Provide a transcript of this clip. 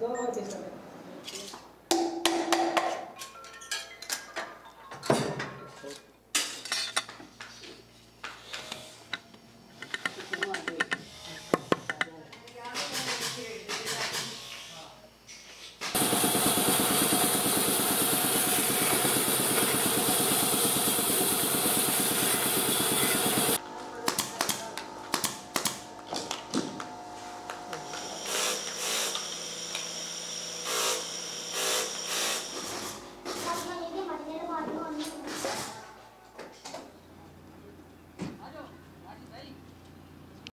dos, etcétera.